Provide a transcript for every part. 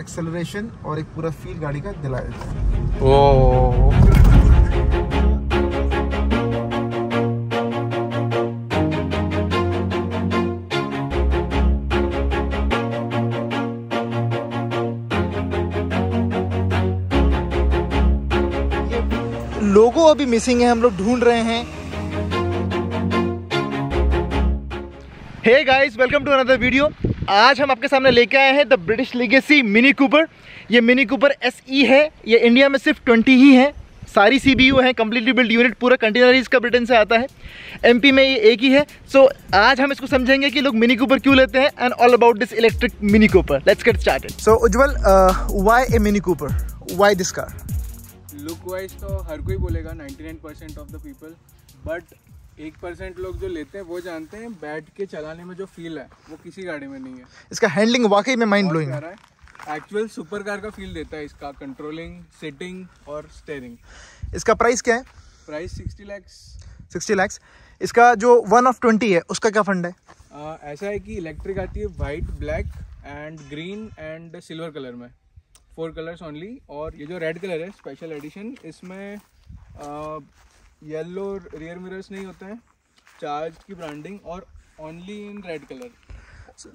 Acceleration और एक पूरा फील गाड़ी का दिलाया है। ओ। लोगो अभी मिसिंग है हम लोग ढूंढ रहे हैं। Hey guys welcome to another video आज हम आपके सामने लेके आए हैं the British legacy Mini Cooper. ये मिनी कूपर एस है ये इंडिया में सिर्फ़ 20 ही है। सारी सी बी यू है कम्प्लीटली बिल्ड यूनिट पूरा कंटेनर इसका ब्रिटेन से आता है। एमपी में ये एक ही है। सो so, आज हम इसको समझेंगे कि लोग मिनी कूपर क्यों लेते हैं and all about this electric Mini Cooper let's get started so Ujjwal why a Mini Cooper why this car look wise तो हर कोई बोलेगा 99% ऑफ़ द पीपल बट एक परसेंट लोग जो लेते हैं वो जानते हैं बैठ के चलाने में जो फील है वो किसी गाड़ी में नहीं है। इसका हैंडलिंग वाकई में माइंड ब्लोइंग है। एक्चुअल सुपर कार का फील देता है इसका कंट्रोलिंग सेटिंग और स्टेयरिंग इसका प्राइस क्या है? Price sixty lakhs sixty lakhs इसका जो वन ऑफ़ ट्वेंटी है उसका क्या फंड है? uh, ऐसा है कि इलेक्ट्रिक आती है white black and green and silver colour में। फोर कलर्स ओनली और ये जो रेड कलर है स्पेशल एडिशन इसमें येलो रियर मिरर्स नहीं होते हैं। चार्ज की ब्रांडिंग और only in red colour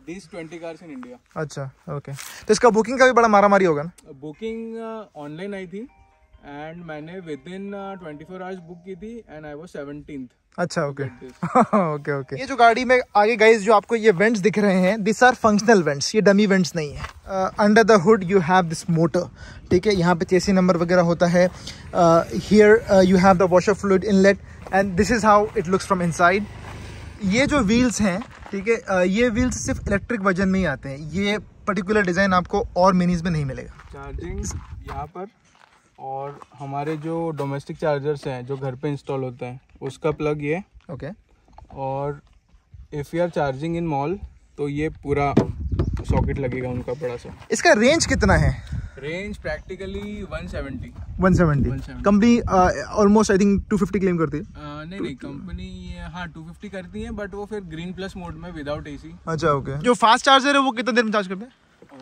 this twenty cars in India अच्छा ओके तो इसका बुकिंग का भी बड़ा मारा मारी होगा ना? बुकिंग ऑनलाइन आई थी। एंड मैंने within twenty four hours book की थी एंड आई वॉज़ सेवनटीन अच्छा ओके ओके ओके ये जो गाड़ी में आगे गाइस जो आपको ये वेंट्स दिख रहे हैं दिस आर फंक्शनल वेंट्स ये डमी वेंट्स नहीं है. Under the hood you have this motor ठीक है यहाँ पे चेसी नंबर वगैरह होता है. Here you have the washer fluid inlet and this is how it looks from inside ये जो व्हील्स हैं ठीक है uh, ये व्हील्स सिर्फ़ इलेक्ट्रिक वर्जन में ही आते हैं. ये पर्टिकुलर डिज़ाइन आपको और मिनीज में नहीं मिलेगा. चार्जिंग यहाँ पर और हमारे जो डोमेस्टिक चार्जर्स हैं जो घर पे इंस्टॉल होते हैं उसका प्लग ये ओके. और if you are charging in mall तो ये पूरा सॉकेट लगेगा उनका बड़ा सा। इसका रेंज कितना है? Range practically 170 170 company almost I think 250 claim करती है। Uh, नहीं नहीं कंपनी हाँ 250 करती है बट वो फिर ग्रीन प्लस मोड में विदाउट एसी अच्छा ओके okay. जो फास्ट चार्जर है वो कितना देर में चार्ज करते हैं?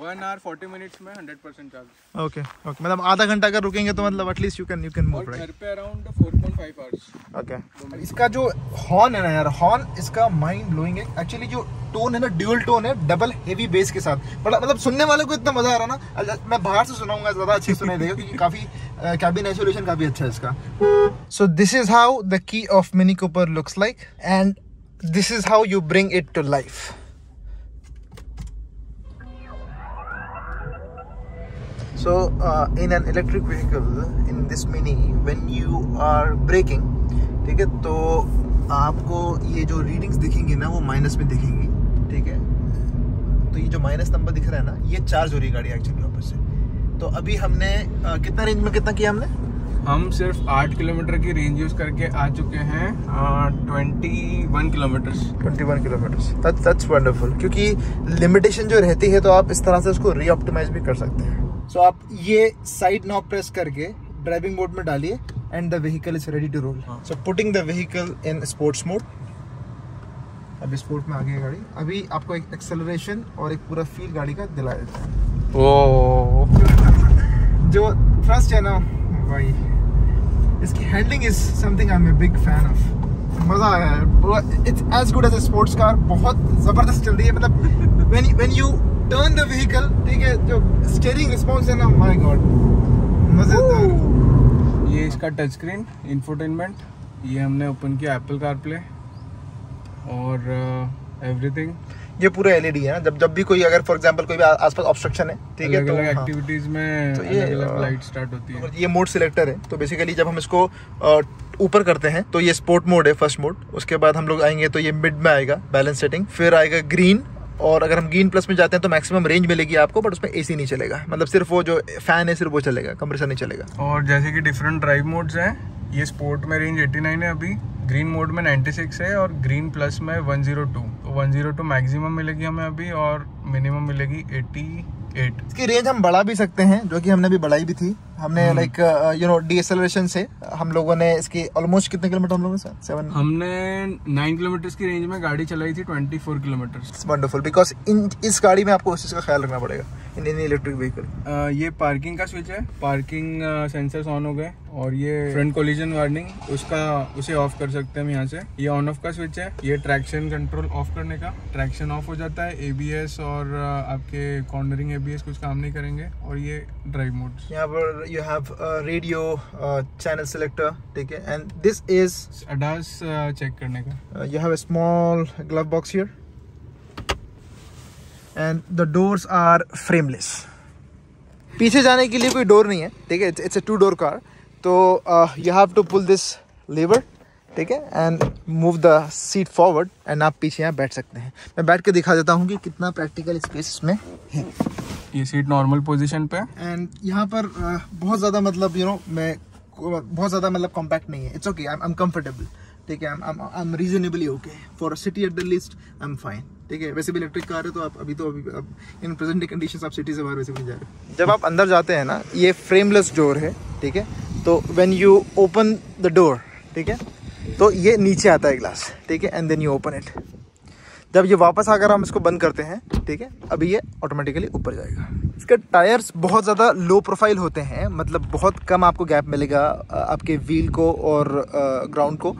वन आवर फोर्टी मिनट्स में hundred percent charge okay okay मतलब आधा घंटा अगर रुकेंगे तो मतलब at least you can you can move right घर पे अराउंड 4.5 आवर्स ओके इसका जो हॉर्न है ना यार हॉर्न इसका माइंड ब्लोइंग है. एक्चुअली जो टोन है ना ड्यूअल टोन है डबल हेवी बेस के साथ. बड़ा मतलब सुनने वाले को इतना मज़ा आ रहा ना. मैं बाहर से सुनाऊँगा ज़्यादा अच्छी सुनाई देगा क्योंकि काफ़ी कैबिन आइसोलेशन काफ़ी अच्छा है इसका. So this is how the key of Mini Cooper looks like and this is how you bring it to life so uh, in an electric vehicle in this mini when you are braking ठीक है तो आपको ये जो readings दिखेंगी ना वो minus में दिखेंगी ठीक है? तो ये जो माइनस नंबर दिख रहा है ना ये चार्ज हो रही गाड़ी एक्चुअली वापस से। तो अभी हमने आ, कितना रेंज में कितना किया हमने? हम सिर्फ़ आठ किलोमीटर की रेंज यूज़ करके आ चुके हैं twenty one kilometre twenty one kilometre that's wonderful क्योंकि लिमिटेशन जो रहती है तो आप इस तरह से उसको रीऑप्टिमाइज भी कर सकते हैं। सो so, आप ये साइड नॉक प्रेस करके ड्राइविंग मोड में डालिए and the vehicle is ready to roll so putting the vehicle in sports mode अभी स्पोर्ट में आ गई गाड़ी। अभी आपको एक एक्सेलरेशन और एक पूरा फील गाड़ी का दिला देता है। ओ जो फ़र्स्ट है ना भाई इसकी handling is something I am a big fan of मज़ा आया है it's as good as a sports car बहुत ज़बरदस्त चल रही है। मतलब when when you turn the vehicle ठीक है जो स्टीयरिंग रिस्पांस है ना माय गॉड मज़ेदार। ये इसका टच स्क्रीन इंफोटेनमेंट ये हमने ओपन किया एप्पल कार प्ले और एवरीथिंग uh, ये पूरा एलईडी है ना जब जब भी कोई अगर फॉर एग्जांपल कोई भी आसपास ऑब्स्ट्रक्शन है ठीक है तो एक्टिविटीज़ हाँ। में तो ये लाइट स्टार्ट होती है। ये मोड सिलेक्टर है तो बेसिकली जब हम इसको ऊपर करते हैं तो ये स्पोर्ट मोड है फ़र्स्ट मोड उसके बाद हम लोग आएँगे तो ये मिड में आएगा बैलेंस सेटिंग फिर आएगा ग्रीन और अगर हम ग्रीन प्लस में जाते हैं तो मैक्सिमम रेंज मिलेगी आपको बट उसमें एसी नहीं चलेगा। मतलब सिर्फ़ वो जो फ़ैन है सिर्फ़ वो चलेगा कंप्रेसर नहीं चलेगा। और जैसे कि डिफरेंट ड्राइव मोड्स हैं ये स्पोर्ट में रेंज 89 है अभी ग्रीन मोड में 96 है और ग्रीन प्लस में 102 तो 102 मैक्सिमम मिलेगी हमें अभी और मिनिमम मिलेगी 88 इसकी रेंज हम बढ़ा भी सकते हैं जो कि हमने भी बढ़ाई भी थी। हमने लाइक यू नो डीएसएलरेशन से हम लोगों ने इसकी ऑलमोस्ट कितने किलोमीटर हम लोगों ने सेवन हमने नाइन किलोमीटर की रेंज में गाड़ी चलाई थी twenty four kilometre wonderful because in इस गाड़ी में आपको उस चीज़ का ख्याल रखना पड़ेगा इन इन इलेक्ट्रिक व्हीकल ये पार्किंग का स्विच है। पार्किंग सेंसर्स ऑन हो गए और ये फ्रंट कोलिजन वार्निंग उसका उसे ऑफ़ कर सकते हैं हम यहाँ से। ये ऑन ऑफ़ का स्विच है। ये ट्रैक्शन कंट्रोल ऑफ़ करने का। ट्रैक्शन ऑफ़ हो जाता है एबीएस और आपके कॉर्नरिंग एबीएस कुछ काम नहीं करेंगे और ये ड्राइव मोड यहाँ पर you have radio channel selector ठीक है? And this is ADAS check करने का। You have a small glove box here and the doors are frameless पीछे जाने के लिए कोई डोर नहीं है ठीक है? It's a two door car तो you have to pull this lever ठीक है? And move the seat forward and आप पीछे यहाँ बैठ सकते हैं। मैं बैठ के दिखा देता हूँ कि कितना प्रैक्टिकल स्पेस इसमें है। ये सीट नॉर्मल पोजीशन पे एंड यहाँ पर uh, बहुत ज़्यादा मतलब यू you नो know, मैं बहुत ज़्यादा मतलब कॉम्पैक्ट नहीं है। It's okay I am comfortable ठीक है? I am reasonably okay for city at the least I am fine ठीक है? वैसे भी इलेक्ट्रिक कार है तो आप अभी तो अभी इन प्रेजेंट कंडीशन आप सिटी से बाहर वैसे भी जा रहे। हैं जब आप अंदर जाते हैं ना ये फ्रेमलेस डोर है ठीक है? तो when you open the door ठीक है? तो ये नीचे आता है ग्लास ठीक है? And then you open it जब ये वापस आकर हम इसको बंद करते हैं, ठीक है, अभी ये ऑटोमेटिकली ऊपर जाएगा। इसके टायर्स बहुत ज़्यादा लो प्रोफ़ाइल होते हैं मतलब बहुत कम आपको गैप मिलेगा आपके व्हील को और ग्राउंड को।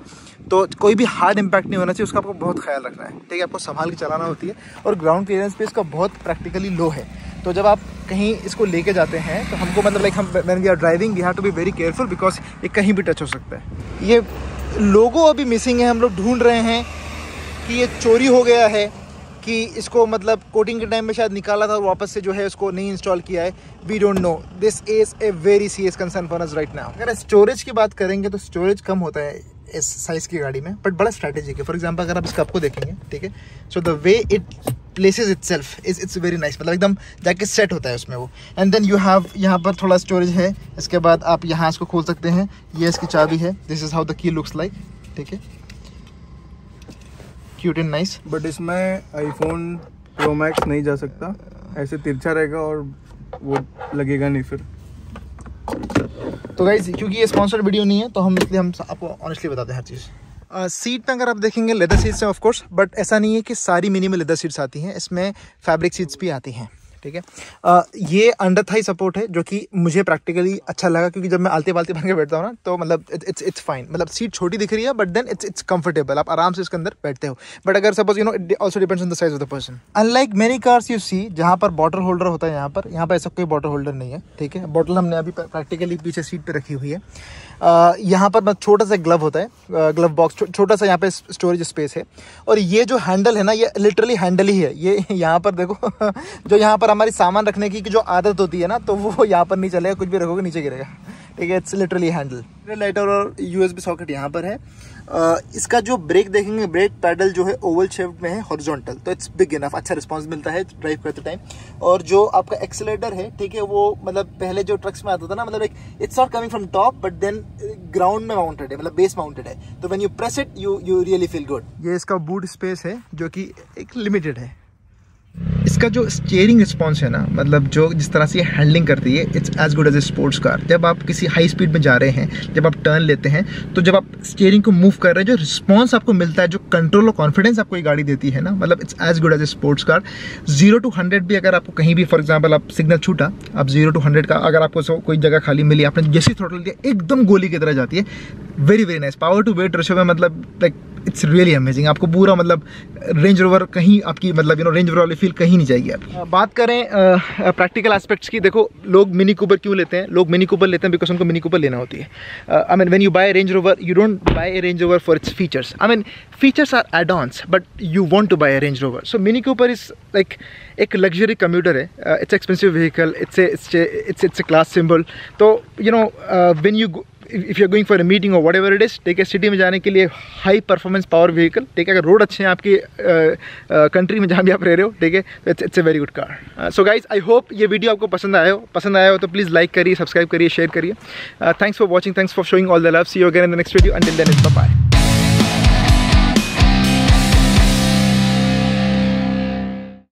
तो कोई भी हार्ड इम्पैक्ट नहीं होना चाहिए, उसका आपको बहुत ख्याल रखना है, ठीक है, आपको संभाल के चलाना होती है। और ग्राउंड क्लियरेंस पे इसका बहुत प्रैक्टिकली लो है। तो जब आप कहीं इसको लेके जाते हैं तो हमको मतलब लाइक हम when we are driving we have to be very careful because ये कहीं भी टच हो सकता है। ये लोगो अभी मिसिंग है, हम लोग ढूंढ रहे हैं कि ये चोरी हो गया है कि इसको मतलब कोटिंग के टाइम में शायद निकाला था और वापस से जो है उसको नहीं इंस्टॉल किया है। We don't know this is a very serious concern for us right now अगर स्टोरेज की बात करेंगे तो स्टोरेज कम होता है इस साइज़ की गाड़ी में बट बड़ा स्ट्रैटेजिक है। फॉर एग्ज़ाम्पल अगर आप इस कप को देखेंगे, ठीक है? So the way it places itself is it's very nice मतलब एकदम जाके सेट होता है उसमें वो। एंड देन यू हैव यहाँ पर थोड़ा स्टोरेज है। इसके बाद आप यहाँ इसको खोल सकते हैं। ये इसकी चाबी है। This is how the key looks like ठीक है? क्यूट एंड नाइस बट इसमें आईफोन प्रो मैक्स नहीं जा सकता। ऐसे तिरछा रहेगा और वो लगेगा नहीं फिर। तो गाइज़ क्योंकि ये स्पॉन्सर्ड वीडियो नहीं है तो हम इसलिए हम आपको ऑनेस्टली बताते हैं हर चीज़। सीट में अगर आप देखेंगे लेदर सीट्स हैं ऑफकोर्स बट ऐसा नहीं है कि सारी मिनिमम लेदर सीट्स आती हैं इसमें फैब्रिक सीट्स भी आती हैं। ठीक है? ये अंडर थाई सपोर्ट है, जो कि मुझे प्रैक्टिकली अच्छा लगा, क्योंकि जब मैं आलते पालते बन के बैठता हूँ ना तो मतलब इट्स इट्स फाइन मतलब सीट छोटी दिख रही है but then it's it's comfortable आप आराम से इसके अंदर बैठते हो. बट अगर suppose you know it also depends on the size of the person unlike many cars you see जहाँ पर बॉटल होल्डर होता है यहाँ पर यहाँ पर ऐसा कोई बॉटल होल्डर नहीं है, ठीक है? बॉटल हमने अभी प्रैक्टिकली पीछे सीट पर रखी हुई है. यहाँ पर छोटा सा ग्लव होता है ग्लव बॉक्स छोटा सा यहाँ पे स्टोरेज स्पेस है। और ये जो हैंडल है ना, ये लिटरली हैंडल ही है। ये यहाँ पर देखो, जो यहाँ पर हमारी सामान रखने की जो आदत होती है ना तो वो यहाँ पर नहीं चलेगा, कुछ भी रखोगे, नीचे गिरेगा। ठीक है इट्स लिटरली हैंडल लाइटर और यूएसबी सॉकेट यहाँ पर है। इसका जो ब्रेक देखेंगे, ब्रेक पैडल जो है ओवल शेप में है हॉरिजॉन्टल तो इट्स बिग इनफ अच्छा रिस्पांस मिलता है ड्राइव करते टाइम और जो आपका एक्सेलेटर है, ठीक है, वो मतलब पहले जो ट्रक्स में आता था ना मतलब एक it's not coming from top but then ground में माउंटेड है मतलब बेस माउंटेड है. तो when you press it you you really feel good ये इसका बूट स्पेस है, जो कि एक लिमिटेड है. इसका जो स्टेयरिंग रिस्पॉन्स है ना मतलब जो जिस तरह से ये हैंडलिंग करती है it's as good as a sports car जब आप किसी हाई स्पीड में जा रहे हैं, जब आप टर्न लेते हैं तो जब आप स्टेयरिंग को मूव कर रहे हैं, जो रिस्पॉन्स आपको मिलता है, जो कंट्रोल और कॉन्फिडेंस आपको ये गाड़ी देती है ना मतलब it's as good as a sports car zero to hundred भी अगर आपको कहीं भी फॉर एग्ज़ाम्पल आप सिग्नल छूटा, आप ज़ीरो टू हंड्रेड का अगर आपको कोई जगह खाली मिली, आपने जैसी थ्रोटल दिया, एकदम गोली की तरह जाती है. Very very nice power to weight ratio में मतलब लाइक इट्स रियली अमेजिंग आपको पूरा मतलब रेंज रोवर कहीं आपकी मतलब यू नो रेंज रोवर वाली फील कहीं नहीं जाएगी आप बात करें प्रैक्टिकल एस्पेक्ट्स की, देखो, लोग मिनी कूपर क्यों लेते हैं? लोग मिनी कूपर लेते हैं बिकॉज़ उनको मिनी कूपर लेना होती है। I mean when you buy Range Rover you don't buy a Range Rover for its features I mean features are add ons but you want to buy a Range Rover so Mini Cooper is like एक luxury commuter है। It's expensive vehicle it's it's it's it's a class symbol तो you know when you if you going for a meeting और whatever it is ठीक है city में जाने के लिए हाई परफॉर्मेंस पावर व्हीकल ठीक है अगर रोड अच्छे हैं आपकी कंट्री में जहाँ भी आप रह रहे हो, ठीक है it's it's a very good car so guys I hope ये वीडियो आपको पसंद आया हो, पसंद आया हो तो प्लीज़ लाइक करिए सब्सक्राइब करिए शेयर करिए. Thanks for watching thanks for showing all the love see you again in the next video and then is bye